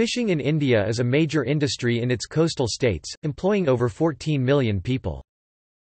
Fishing in India is a major industry in its coastal states, employing over 14 million people.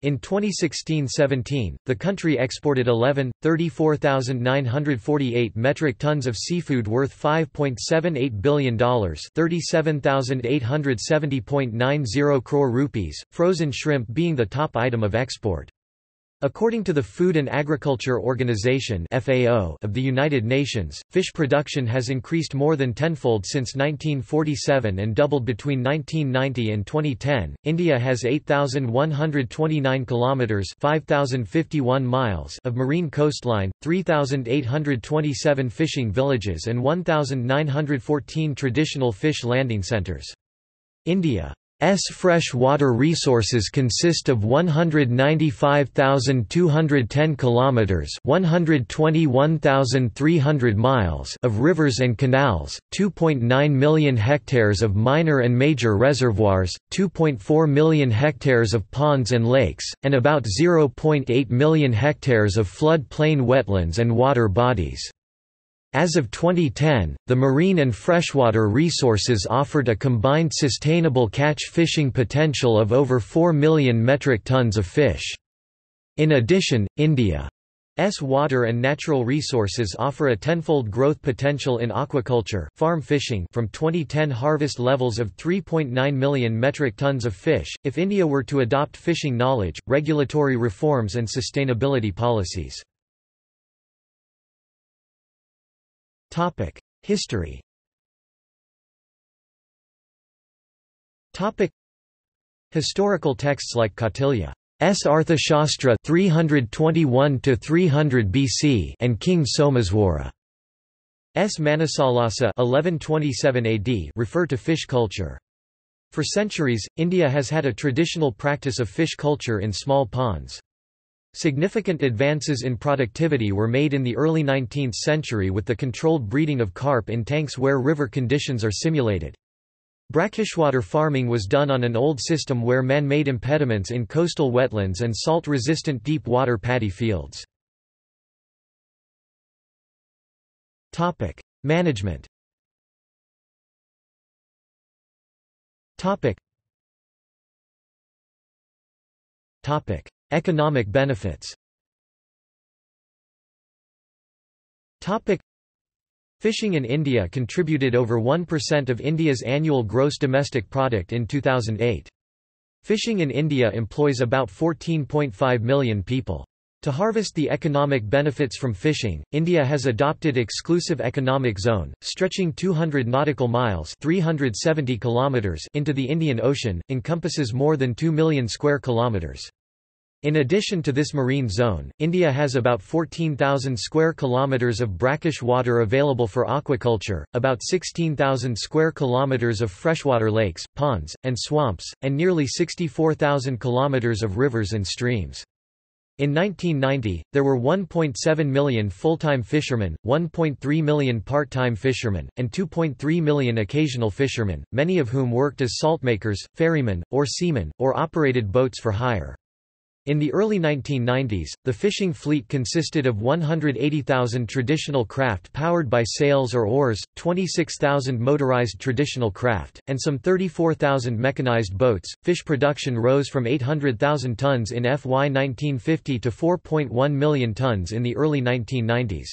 In 2016-17, the country exported 11,34,948 metric tons of seafood worth $5.78 billion (37,870.90 crore rupees), frozen shrimp being the top item of export. According to the Food and Agriculture Organization (FAO) of the United Nations, fish production has increased more than tenfold since 1947 and doubled between 1990 and 2010. India has 8129 kilometers (5051 miles) of marine coastline, 3827 fishing villages and 1914 traditional fish landing centers. India S fresh water resources consist of 195,210 kilometers, 121,300 miles of rivers and canals, 2.9 million hectares of minor and major reservoirs, 2.4 million hectares of ponds and lakes, and about 0.8 million hectares of flood plain wetlands and water bodies. As of 2010, the marine and freshwater resources offered a combined sustainable catch fishing potential of over 4 million metric tons of fish. In addition, India's water and natural resources offer a tenfold growth potential in aquaculture, farm fishing from 2010 harvest levels of 3.9 million metric tons of fish, if India were to adopt fishing knowledge, regulatory reforms and sustainability policies. Topic: History. Topic: Historical texts like Kautilya's Arthashastra 321 to 300 BC and King Someswara's Manasollasa 1127 AD refer to fish culture. For centuries, India has had a traditional practice of fish culture in small ponds. Significant advances in productivity were made in the early 19th century with the controlled breeding of carp in tanks where river conditions are simulated. Brackish-water farming was done on an old system where man-made impediments in coastal wetlands and salt-resistant deep-water paddy fields. Management Topic. Economic benefits Fishing in India contributed over 1% of India's annual gross domestic product in 2008. Fishing in India employs about 14.5 million people. To harvest the economic benefits from fishing, India has adopted exclusive economic zone, stretching 200 nautical miles 370 kilometers into the Indian Ocean, encompasses more than 2 million square kilometers. In addition to this marine zone, India has about 14,000 square kilometers of brackish water available for aquaculture, about 16,000 square kilometers of freshwater lakes, ponds, and swamps, and nearly 64,000 kilometers of rivers and streams. In 1990, there were 1.7 million full-time fishermen, 1.3 million part-time fishermen, and 2.3 million occasional fishermen, many of whom worked as saltmakers, ferrymen, or seamen, or operated boats for hire. In the early 1990s, the fishing fleet consisted of 180,000 traditional craft powered by sails or oars, 26,000 motorized traditional craft, and some 34,000 mechanized boats. Fish production rose from 800,000 tons in FY 1950 to 4.1 million tons in the early 1990s.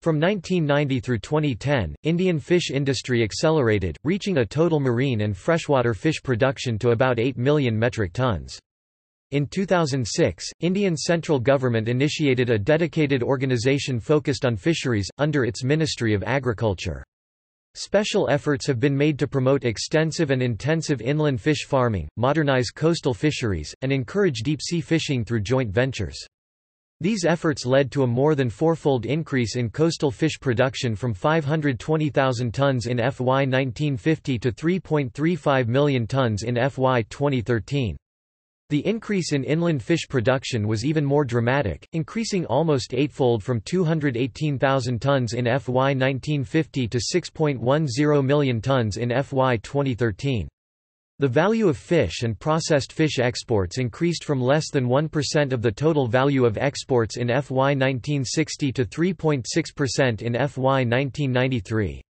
From 1990 through 2010, Indian fish industry accelerated, reaching a total marine and freshwater fish production to about 8 million metric tons. In 2006, Indian central government initiated a dedicated organisation focused on fisheries, under its Ministry of Agriculture. Special efforts have been made to promote extensive and intensive inland fish farming, modernize coastal fisheries, and encourage deep-sea fishing through joint ventures. These efforts led to a more than fourfold increase in coastal fish production from 520,000 tons in FY 1950 to 3.35 million tons in FY 2013. The increase in inland fish production was even more dramatic, increasing almost eightfold from 218,000 tons in FY 1950 to 6.10 million tons in FY 2013. The value of fish and processed fish exports increased from less than 1% of the total value of exports in FY 1960 to 3.6% in FY 1993.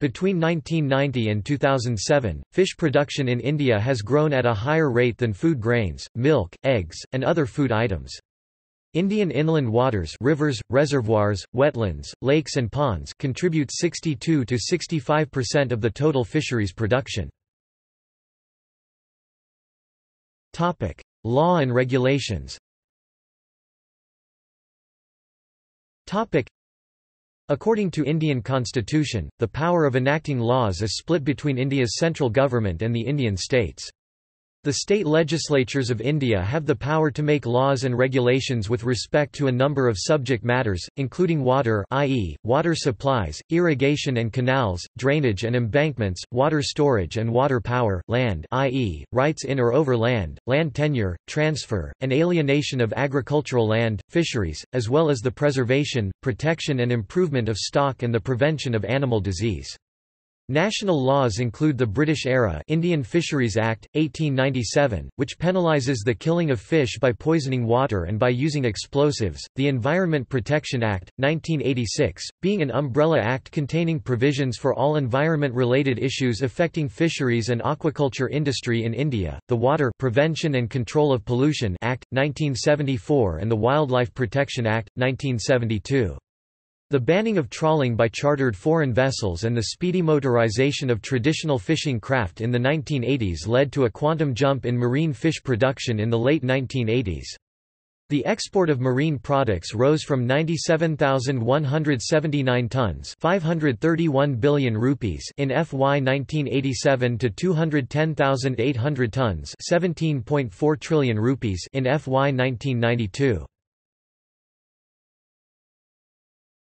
Between 1990 and 2007, fish production in India has grown at a higher rate than food grains, milk, eggs, and other food items. Indian inland waters rivers, reservoirs, wetlands, lakes and ponds contribute 62 to 65% of the total fisheries production. Law and regulations According to Indian constitution, the power of enacting laws is split between India's central government and the Indian states. The state legislatures of India have the power to make laws and regulations with respect to a number of subject matters, including water i.e., water supplies, irrigation and canals, drainage and embankments, water storage and water power, land i.e., rights in or over land, land tenure, transfer, and alienation of agricultural land, fisheries, as well as the preservation, protection and improvement of stock and the prevention of animal disease. National laws include the British-era Indian Fisheries Act, 1897, which penalises the killing of fish by poisoning water and by using explosives, the Environment Protection Act, 1986, being an umbrella act containing provisions for all environment-related issues affecting fisheries and aquaculture industry in India, the Water Prevention and Control of Pollution Act, 1974 and the Wildlife Protection Act, 1972. The banning of trawling by chartered foreign vessels and the speedy motorization of traditional fishing craft in the 1980s led to a quantum jump in marine fish production in the late 1980s. The export of marine products rose from 97,179 tons 531 billion rupees in FY 1987 to 210,800 tons 17.4 trillion rupees in FY 1992.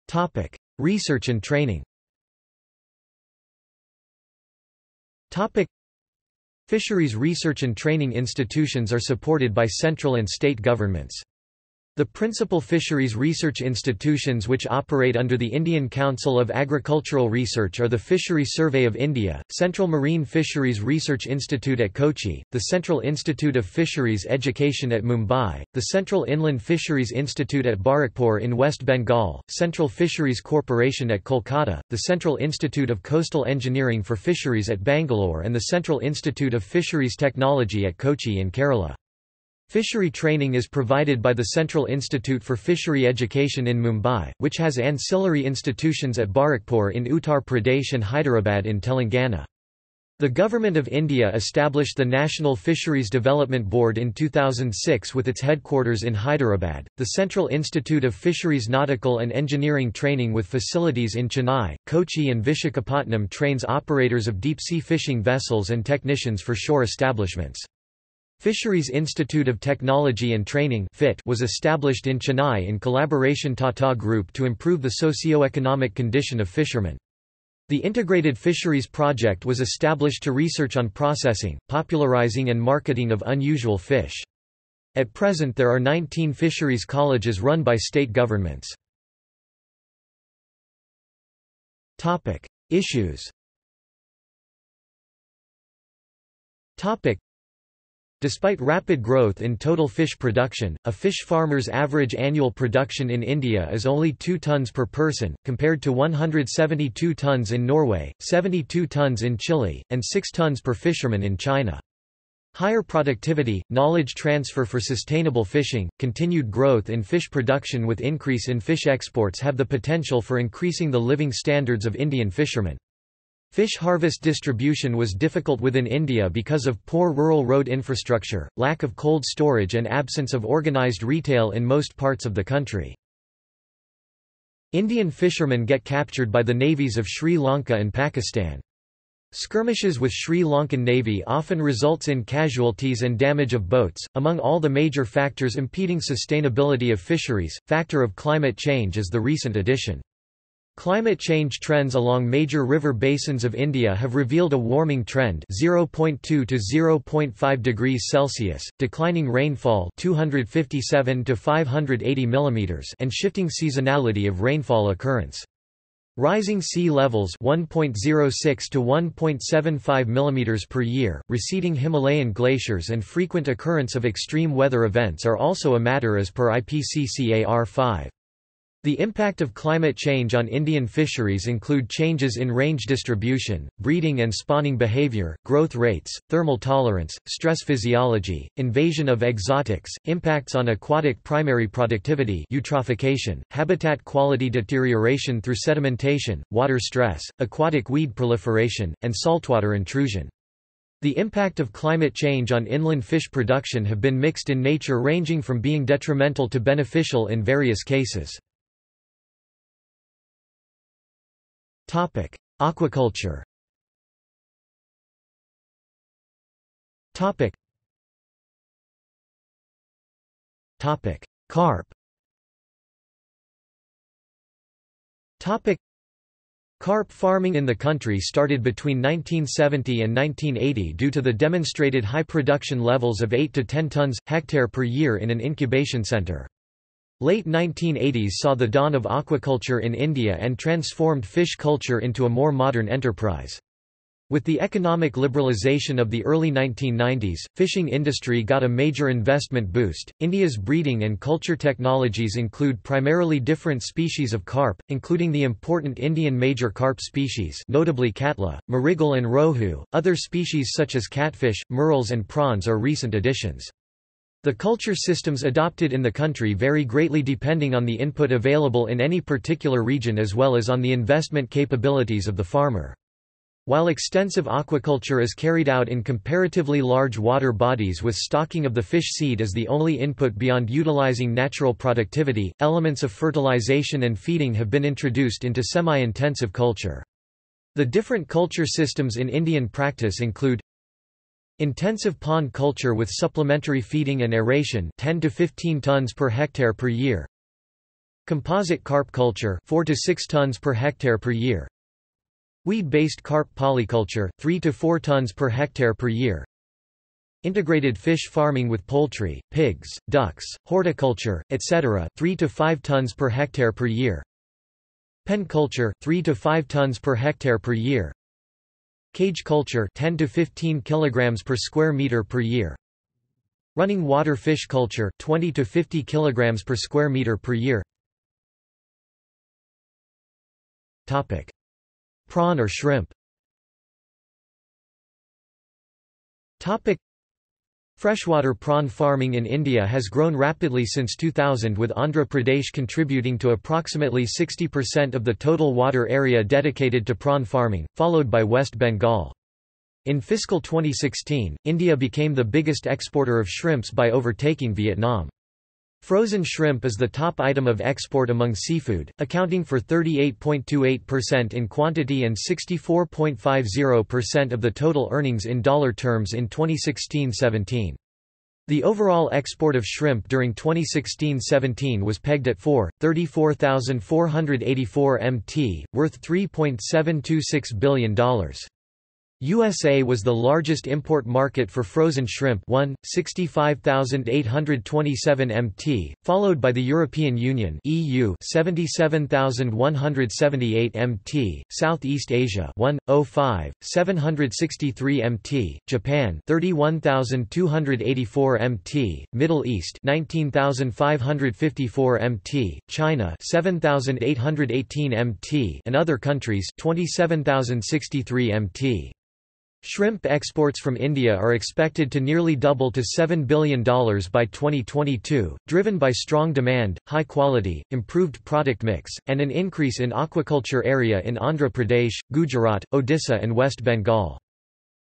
Topic: Research and training. Topic: Fisheries research and training institutions are supported by central and state governments. The principal fisheries research institutions which operate under the Indian Council of Agricultural Research are the Fishery Survey of India, Central Marine Fisheries Research Institute at Kochi, the Central Institute of Fisheries Education at Mumbai, the Central Inland Fisheries Institute at Barrackpore in West Bengal, Central Fisheries Corporation at Kolkata, the Central Institute of Coastal Engineering for Fisheries at Bangalore and the Central Institute of Fisheries Technology at Kochi in Kerala. Fishery training is provided by the Central Institute for Fishery Education in Mumbai, which has ancillary institutions at Barrackpore in Uttar Pradesh and Hyderabad in Telangana. The Government of India established the National Fisheries Development Board in 2006 with its headquarters in Hyderabad. The Central Institute of Fisheries Nautical and Engineering Training with facilities in Chennai, Kochi, and Vishakhapatnam trains operators of deep sea fishing vessels and technicians for shore establishments. Fisheries Institute of Technology and Training was established in Chennai in collaboration Tata Group to improve the socio-economic condition of fishermen. The Integrated Fisheries Project was established to research on processing, popularizing and marketing of unusual fish. At present there are 19 fisheries colleges run by state governments. Issues Despite rapid growth in total fish production, a fish farmer's average annual production in India is only 2 tons per person, compared to 172 tons in Norway, 72 tons in Chile, and 6 tons per fisherman in China. Higher productivity, knowledge transfer for sustainable fishing, continued growth in fish production with increase in fish exports have the potential for increasing the living standards of Indian fishermen. Fish harvest distribution was difficult within India because of poor rural road infrastructure, lack of cold storage and absence of organised retail in most parts of the country. Indian fishermen get captured by the navies of Sri Lanka and Pakistan. Skirmishes with Sri Lankan Navy often results in casualties and damage of boats. Among all the major factors impeding sustainability of fisheries, factor of climate change is the recent addition. Climate change trends along major river basins of India have revealed a warming trend 0.2 to 0.5 degrees Celsius, declining rainfall 257 to 580 mm and shifting seasonality of rainfall occurrence. Rising sea levels 1.06 to 1.75 mm per year, receding Himalayan glaciers and frequent occurrence of extreme weather events are also a matter as per IPCC AR 5. The impact of climate change on Indian fisheries include changes in range distribution, breeding and spawning behavior, growth rates, thermal tolerance, stress physiology, invasion of exotics, impacts on aquatic primary productivity eutrophication, habitat quality deterioration through sedimentation, water stress, aquatic weed proliferation, and saltwater intrusion. The impact of climate change on inland fish production have been mixed in nature ranging from being detrimental to beneficial in various cases. Topic: Aquaculture. Topic. Topic: Carp. Topic: Carp farming in the country started between 1970 and 1980 due to the demonstrated high production levels of 8 to 10 tons hectare per year in an incubation center. Late 1980s saw the dawn of aquaculture in India and transformed fish culture into a more modern enterprise. With the economic liberalization of the early 1990s, fishing industry got a major investment boost. India's breeding and culture technologies include primarily different species of carp, including the important Indian major carp species, notably Katla, Mrigal and Rohu. Other species such as catfish, murrels and prawns are recent additions. The culture systems adopted in the country vary greatly depending on the input available in any particular region as well as on the investment capabilities of the farmer. While extensive aquaculture is carried out in comparatively large water bodies with stocking of the fish seed as the only input beyond utilizing natural productivity, elements of fertilization and feeding have been introduced into semi-intensive culture. The different culture systems in Indian practice include Intensive pond culture with supplementary feeding and aeration 10 to 15 tons per hectare per year. Composite carp culture 4 to 6 tons per hectare per year. Weed-based carp polyculture 3 to 4 tons per hectare per year. Integrated fish farming with poultry, pigs, ducks, horticulture, etc. 3 to 5 tons per hectare per year. Pen culture 3 to 5 tons per hectare per year. Cage culture 10 to 15 kilograms per square meter per year. Running water fish culture 20 to 50 kilograms per square meter per year. Topic: Prawn or shrimp. Topic: Freshwater prawn farming in India has grown rapidly since 2000 with Andhra Pradesh contributing to approximately 60% of the total water area dedicated to prawn farming, followed by West Bengal. In fiscal 2016, India became the biggest exporter of shrimps by overtaking Vietnam. Frozen shrimp is the top item of export among seafood, accounting for 38.28% in quantity and 64.50% of the total earnings in dollar terms in 2016-17. The overall export of shrimp during 2016-17 was pegged at 4.34,484 mt, worth $3.726 billion. USA was the largest import market for frozen shrimp 1, 65,827 mt, followed by the European Union EU 77,178 mt, Southeast Asia 1, 05, 763 mt, Japan 31,284 mt, Middle East 19,554 mt, China 7,818 mt and other countries 27,063 mt. Shrimp exports from India are expected to nearly double to $7 billion by 2022, driven by strong demand, high quality, improved product mix, and an increase in aquaculture area in Andhra Pradesh, Gujarat, Odisha and West Bengal.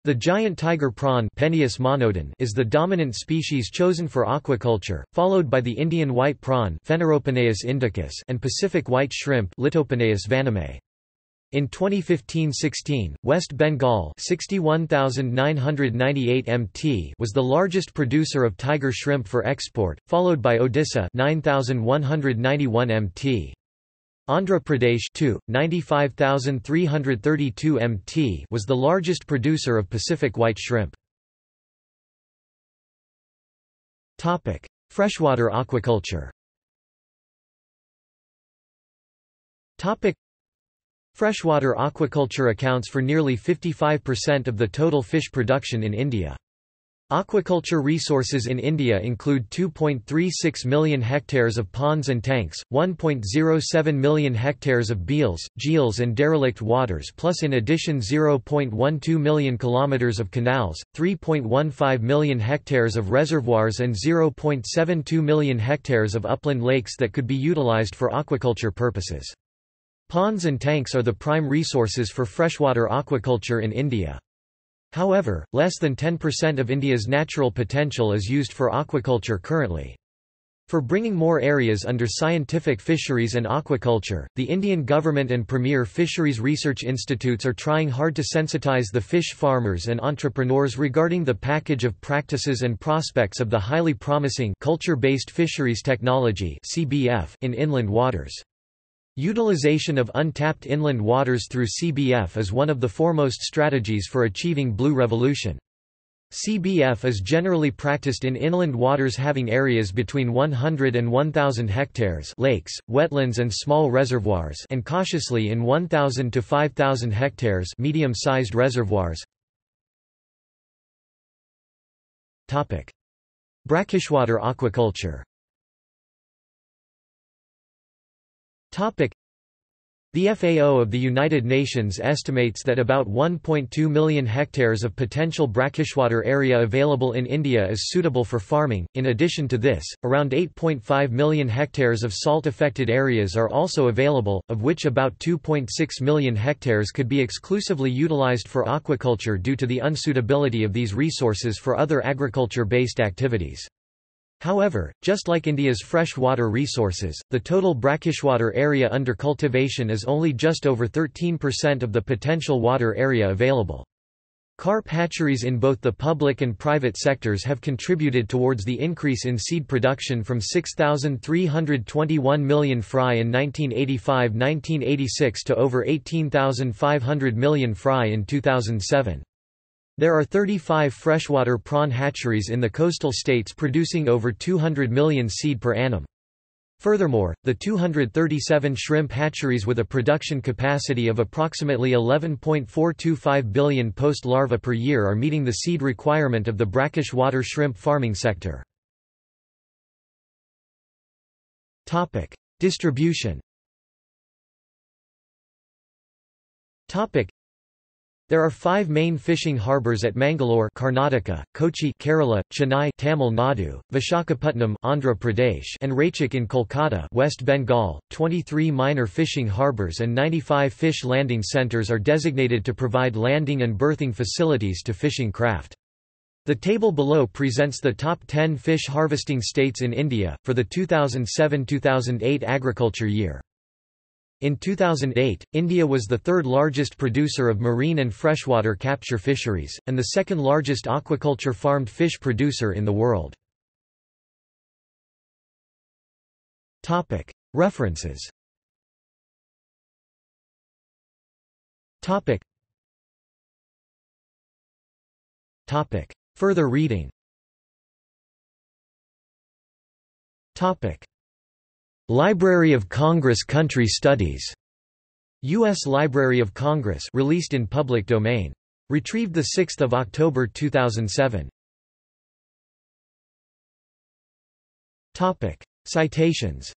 The giant tiger prawn is the dominant species chosen for aquaculture, followed by the Indian white prawn and Pacific white shrimp. In 2015-16, West Bengal 61,998 mt was the largest producer of tiger shrimp for export, followed by Odisha 9,191 mt. Andhra Pradesh 2, 95,332 mt was the largest producer of Pacific white shrimp. Topic: Freshwater aquaculture Freshwater aquaculture accounts for nearly 55% of the total fish production in India. Aquaculture resources in India include 2.36 million hectares of ponds and tanks, 1.07 million hectares of beels, jheels and derelict waters plus in addition 0.12 million kilometers of canals, 3.15 million hectares of reservoirs and 0.72 million hectares of upland lakes that could be utilized for aquaculture purposes. Ponds and tanks are the prime resources for freshwater aquaculture in India. However, less than 10% of India's natural potential is used for aquaculture currently. For bringing more areas under scientific fisheries and aquaculture, the Indian government and premier fisheries research institutes are trying hard to sensitize the fish farmers and entrepreneurs regarding the package of practices and prospects of the highly promising culture-based fisheries technology (CBF) in inland waters. Utilization of untapped inland waters through CBF is one of the foremost strategies for achieving blue revolution. CBF is generally practiced in inland waters having areas between 100 and 1000 hectares, lakes, wetlands and small reservoirs, and cautiously in 1000 to 5000 hectares, medium-sized reservoirs. Topic: Brackish-water aquaculture. The FAO of the United Nations estimates that about 1.2 million hectares of potential brackish-water area available in India is suitable for farming. In addition to this, around 8.5 million hectares of salt-affected areas are also available, of which about 2.6 million hectares could be exclusively utilized for aquaculture due to the unsuitability of these resources for other agriculture-based activities. However, just like India's fresh water resources, the total brackish-water area under cultivation is only just over 13% of the potential water area available. Carp hatcheries in both the public and private sectors have contributed towards the increase in seed production from 6,321 million fry in 1985–1986 to over 18,500 million fry in 2007. There are 35 freshwater prawn hatcheries in the coastal states producing over 200 million seed per annum. Furthermore, the 237 shrimp hatcheries with a production capacity of approximately 11.425 billion post-larvae per year are meeting the seed requirement of the brackish water shrimp farming sector. Distribution there are five main fishing harbours at Mangalore Karnataka, Kochi Kerala, Chennai Tamil Nadu, Vishakhapatnam Andhra Pradesh and Raichak in Kolkata West Bengal. 23 minor fishing harbours and 95 fish landing centres are designated to provide landing and berthing facilities to fishing craft. The table below presents the top 10 fish harvesting states in India, for the 2007–2008 agriculture year. In 2008, India was the third largest producer of marine and freshwater capture fisheries, and the second largest aquaculture farmed fish producer in the world. References. Further reading Library of Congress Country Studies. U.S. Library of Congress released in public domain. Retrieved 6 October 2007. Topic. Citations